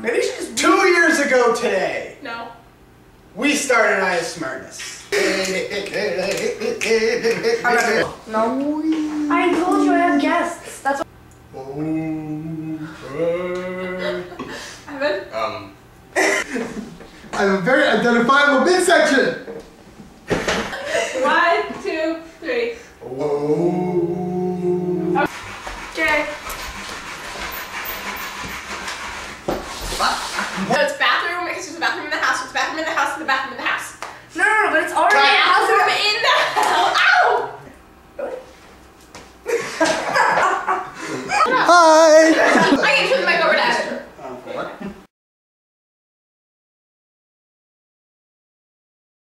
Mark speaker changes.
Speaker 1: Maybe just Two years ago today. No. We started I is Smartness.
Speaker 2: no. I told you I have guests. That's what
Speaker 1: Um.
Speaker 3: I have a very identifiable midsection!
Speaker 4: So it's bathroom, because there's a bathroom in the house, it's a bathroom in the house, and the bathroom in the